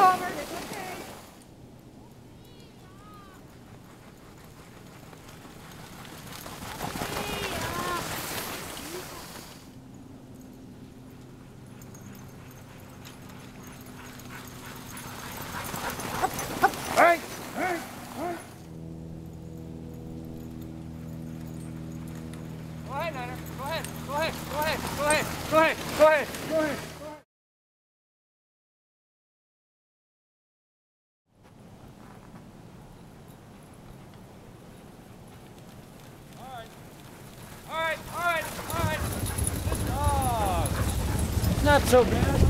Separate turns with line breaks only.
covered. It's okay. Go ahead, Niner. Go ahead. Go ahead. Go ahead. Go ahead. Go ahead. Go ahead. Go ahead. Männer zum